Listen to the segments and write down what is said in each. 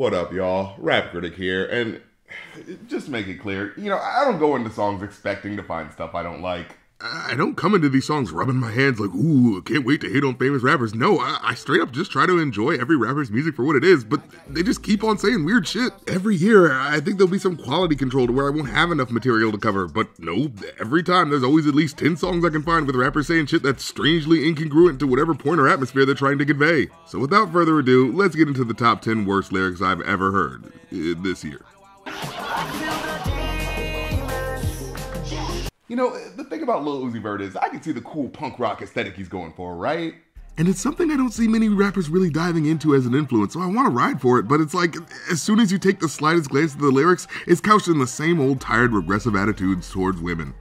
What up, y'all? Rap Critic here, and just make it clear, you know, I don't go into songs expecting to find stuff I don't like. I don't come into these songs rubbing my hands like, ooh, can't wait to hate on famous rappers. No, I, I, straight up just try to enjoy every rapper's music for what it is, but they just keep on saying weird shit. Every year, I think there'll be some quality control to where I won't have enough material to cover, but no, every time there's always at least 10 songs I can find with rappers saying shit that's strangely incongruent to whatever point or atmosphere they're trying to convey. So without further ado, let's get into the top 10 worst lyrics I've ever heard uh, this year. You know, the thing about Lil Uzi Vert is I can see the cool punk rock aesthetic he's going for, right? And it's something I don't see many rappers really diving into as an influence, so I want to ride for it, but it's like, as soon as you take the slightest glance at the lyrics, it's couched in the same old tired, regressive attitudes towards women.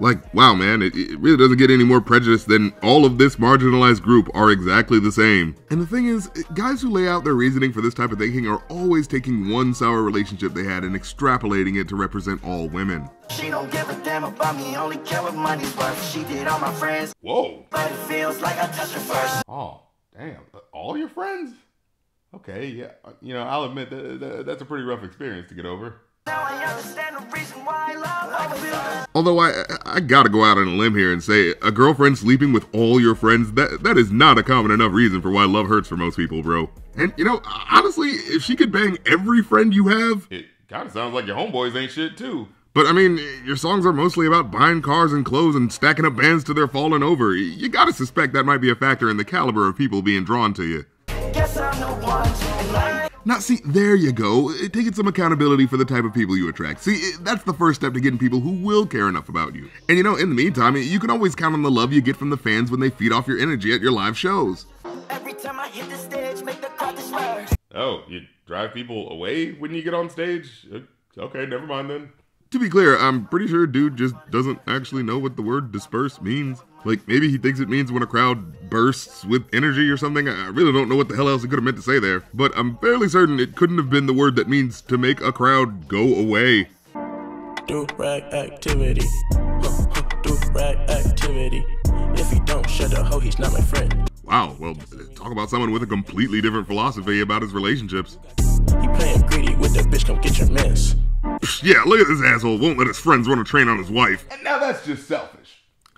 Like, wow, man, it, it, really doesn't get any more prejudice than all of this marginalized group are exactly the same. And the thing is, guys who lay out their reasoning for this type of thinking are always taking one sour relationship they had and extrapolating it to represent all women. She don't give a damn about me, only care what money's worth. She did all my friends. Whoa. But it feels like I touched her first. Oh, damn. Uh, all your friends? Okay, yeah. Uh, you know, I'll admit that, that that's a pretty rough experience to get over. Although I I gotta go out on a limb here and say a girlfriend sleeping with all your friends that that is not a common enough reason for why love hurts for most people, bro. And you know, honestly, if she could bang every friend you have, it kind of sounds like your homeboys ain't shit too. But I mean, your songs are mostly about buying cars and clothes and stacking up bands till they're falling over. You gotta suspect that might be a factor in the caliber of people being drawn to you. Now, see, there you go. Taking some accountability for the type of people you attract. See, that's the first step to getting people who will care enough about you. And you know, in the meantime, you can always count on the love you get from the fans when they feed off your energy at your live shows. Every time I hit the stage, make the crowd Oh, you drive people away when you get on stage? Uh, okay, never mind then. To be clear, I'm pretty sure dude just doesn't actually know what the word disperse means. Like maybe he thinks it means when a crowd bursts with energy or something. I really don't know what the hell else he could have meant to say there. But I'm fairly certain it couldn't have been the word that means to make a crowd go away. Do rag activity. Do rag activity. If he don't shut the hoe, he's not my friend. Wow, well, talk about someone with a completely different philosophy about his relationships. He playing greedy with the bitch, come get your mess. Yeah, look at this asshole. Won't let his friends run a train on his wife. And now that's just selfish.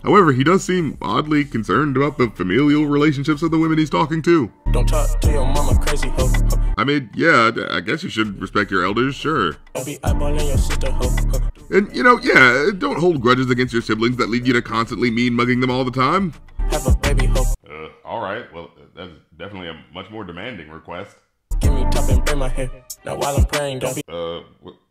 However, he does seem oddly concerned about the familial relationships of the women he's talking to. Don't talk to your mama crazy ho. I mean, yeah, I guess you should respect your elders, sure. Don't be eyeballing your sister ho. And you know, yeah, don't hold grudges against your siblings that lead you to constantly mean mugging them all the time. Have a baby ho. Uh, all right, well, that's definitely a much more demanding request. Give me top and my hair. Now while I'm praying, don't be. Uh,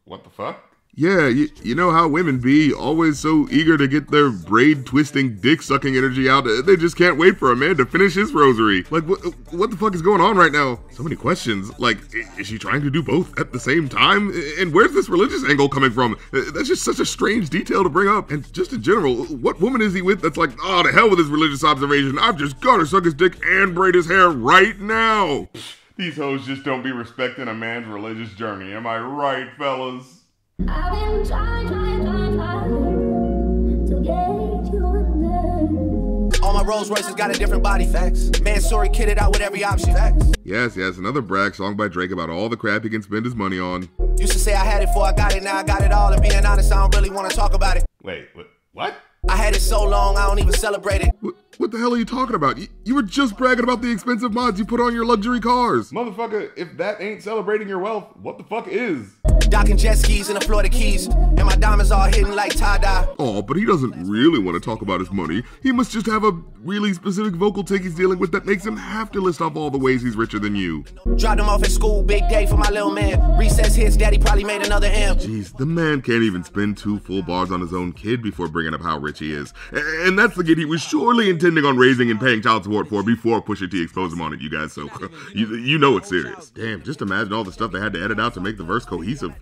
what the fuck? Yeah, you, you know how women be, always so eager to get their braid twisting, dick sucking energy out. Uh, they just can't wait for a man to finish his rosary. Like, what, uh, what the fuck is going on right now? So many questions. Like, is she trying to do both at the same time? And where's this religious angle coming from? Uh, that's just such a strange detail to bring up. And just in general, what woman is he with that's like, oh, to hell with his religious observation. I've just gotta suck his dick and braid his hair right now. These hoes just don't be respecting a man's religious journey. Am I right, fellas? I've been trying, trying, trying, trying to get you All my Rolls Royces got a different body. Facts. Mansory, kitted out with every option. Facts. Yes, yes, another brag song by Drake about all the crap he can spend his money on. Used to say I had it before I got it, now I got it all. And being honest, I don't really want to talk about it. Wait, what? I had it so long, I don't even celebrate it. What, what the hell are you talking about? You, you, were just bragging about the expensive mods you put on your luxury cars. Motherfucker, if that ain't celebrating your wealth, what the fuck is? Docking jet skis in the Florida Keys, and my diamonds all hidden like tie-dye. Oh, but he doesn't really want to talk about his money. He must just have a really specific vocal tic he's dealing with that makes him have to list off all the ways he's richer than you. Dropped him off at school, big day for my little man. Recess hits, daddy probably made another M. Jeez, the man can't even spend two full bars on his own kid before bringing up how rich he is. And that's the kid he was surely intending on raising and paying child support for before Pusha T exposed him on it, you guys. So you, you know it's serious. Damn, just imagine all the stuff they had to edit out to make the verse cohesive.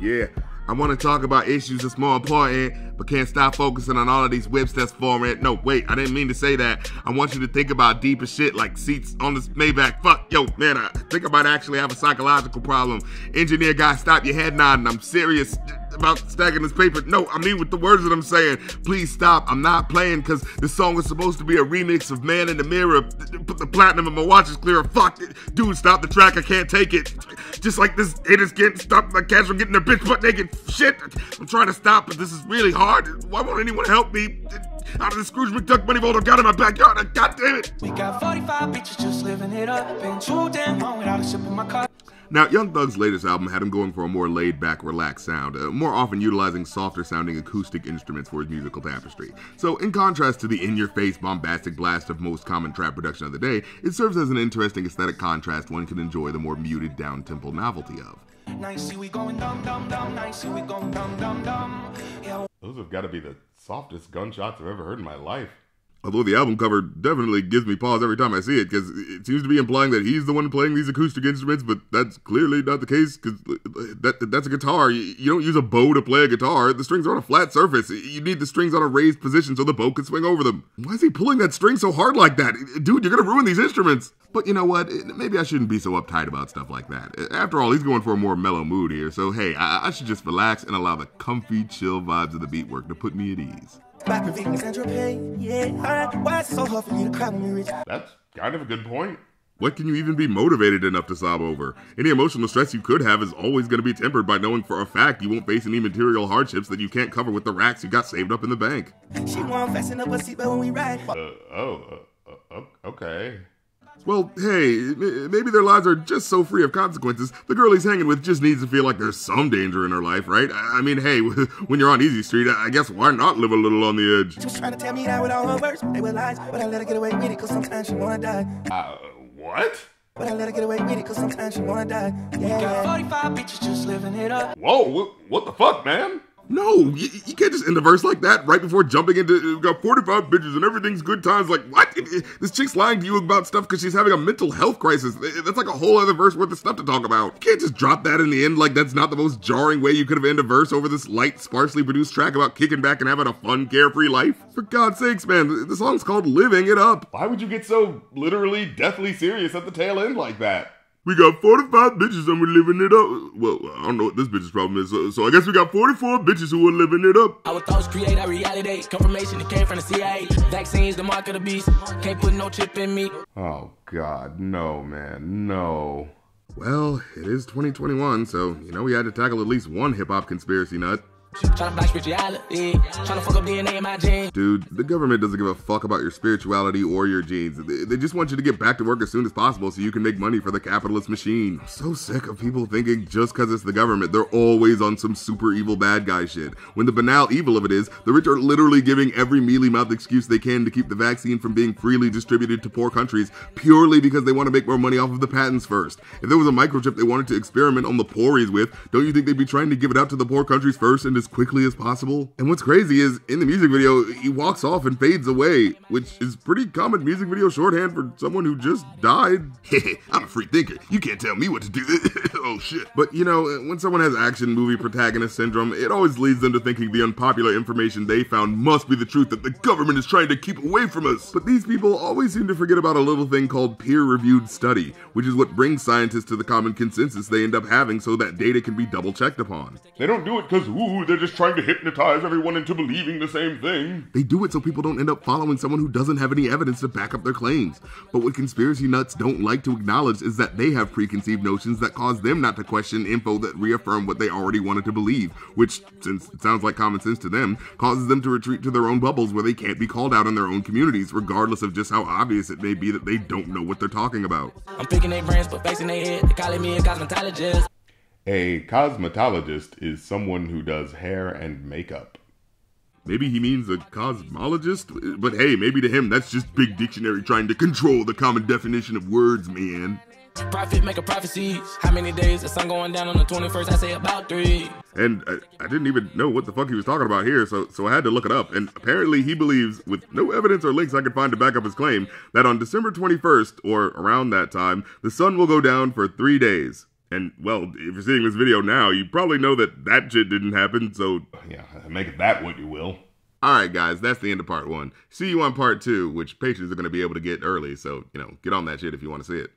Yeah, I want to talk about issues that's more important, but can't stop focusing on all of these whips that's foreign. No, wait, I didn't mean to say that. I want you to think about deeper shit like seats on this Maybach. Fuck, yo, man, I think I might actually have a psychological problem. Engineer guy, stop your head nodding. I'm serious. About stacking this paper. No, I mean with the words that I'm saying. Please stop. I'm not playing because this song is supposed to be a remix of Man in the Mirror. Put the platinum in my watch is clear. Fuck it. Dude, stop the track. I can't take it. Just like this haters can't stop my cats from getting their bitch butt naked. Shit. I'm trying to stop, but this is really hard. Why won't anyone help me? Out of the Scrooge McDuck money vault I've got in my backyard. God damn it. We got 45 bitches just living it up. Been too damn long without a sip in my cup. Now, Young Thug's latest album had him going for a more laid back, relaxed sound, uh, more often utilizing softer sounding acoustic instruments for his musical tapestry. So, in contrast to the in your face, bombastic blast of most common trap production of the day, it serves as an interesting aesthetic contrast one can enjoy the more muted down tempo novelty of. we going we going Yeah. Those have got to be the softest gunshots I've ever heard in my life. Although the album cover definitely gives me pause every time I see it, because it seems to be implying that he's the one playing these acoustic instruments, but that's clearly not the case, because uh, that, that's a guitar. You, you, don't use a bow to play a guitar. The strings are on a flat surface. You need the strings on a raised position so the bow can swing over them. Why is he pulling that string so hard like that? Uh, dude, you're to ruin these instruments. But you know what? Uh, maybe I shouldn't be so uptight about stuff like that. After all, he's going for a more mellow mood here, so hey, I, I should just relax and allow the comfy, chill vibes of the beat work to put me at ease. Venus and Tropez, yeah. Why is it so hard for you to cry when we reach? That's kind of a good point. What can you even be motivated enough to sob over? Any emotional stress you could have is always going to be tempered by knowing for a fact you won't face any material hardships that you can't cover with the racks you got saved up in the bank. She won't fasten up a seatbelt when we ride. Uh, oh, uh, uh, okay. Well, hey, maybe their lives are just so free of consequences. The girl he's hanging with just needs to feel like there's some danger in her life, right? I mean, hey, when you're on Easy Street, I guess why not live a little on the edge? She was trying to tell me that with all her words, they were lies, but I let her get away with it, cause sometimes she wanna die. Uh, what? But I let her get away with it, cause sometimes she wanna die. Yeah. Got 45 bitches just living it up. Whoa, what the fuck, man? No, you, you, can't just end a verse like that right before jumping into uh, got 45 bitches and everything's good times. Like, what? This chick's lying to you about stuff because she's having a mental health crisis. That's like a whole other verse worth of stuff to talk about. You can't just drop that in the end like that's not the most jarring way you could have ended a verse over this light, sparsely produced track about kicking back and having a fun, carefree life. For God's sakes, man, the song's called Living It Up. Why would you get so literally, deathly serious at the tail end like that? We got 45 bitches and we're living it up. Well, I don't know what this bitch's problem is. So, so I guess we got 44 bitches who are living it up. Our thoughts create our reality. Confirmation that came from the CIA. Vaccines, the mark of the beast. Can't put no chip in me. Oh, God. No, man. No. Well, it is 2021, so, you know, we had to tackle at least one hip hop conspiracy nut. Dude, the government doesn't give a fuck about your spirituality or your genes. They just want you to get back to work as soon as possible so you can make money for the capitalist machine. I'm so sick of people thinking just because it's the government, they're always on some super evil bad guy shit. When the banal evil of it is, the rich are literally giving every mealy mouthed excuse they can to keep the vaccine from being freely distributed to poor countries purely because they want to make more money off of the patents first. If there was a microchip they wanted to experiment on the poories with, don't you think they'd be trying to give it out to the poor countries first and as quickly as possible. And what's crazy is in the music video, he walks off and fades away, which is pretty common music video shorthand for someone who just died. I'm a free thinker. You can't tell me what to do. oh shit. But you know, when someone has action movie protagonist syndrome, it always leads them to thinking the unpopular information they found must be the truth that the government is trying to keep away from us. But these people always seem to forget about a little thing called peer-reviewed study, which is what brings scientists to the common consensus they end up having so that data can be double checked upon. They don't do it because, ooh, they're just trying to hypnotize everyone into believing the same thing. They do it so people don't end up following someone who doesn't have any evidence to back up their claims. But what conspiracy nuts don't like to acknowledge is that they have preconceived notions that cause them not to question info that reaffirm what they already wanted to believe, which, since it sounds like common sense to them, causes them to retreat to their own bubbles where they can't be called out in their own communities, regardless of just how obvious it may be that they don't know what they're talking about. I'm picking their brains, but facing their head, they calling me a cosmetologist. A cosmetologist is someone who does hair and makeup. Maybe he means a cosmologist, but hey, maybe to him that's just big dictionary trying to control the common definition of words, man. Prophet make a prophecies. How many days the sun going down on the 21st? I say about three. And I, I, didn't even know what the fuck he was talking about here, so so I had to look it up. And apparently he believes, with no evidence or links I could find to back up his claim, that on December 21st, or around that time, the sun will go down for three days. And well, if you're seeing this video now, you probably know that that shit didn't happen. So yeah, make it that what you will. All right, guys, that's the end of part one. See you on part two, which patrons are going to be able to get early. So you know, get on that shit if you want to see it.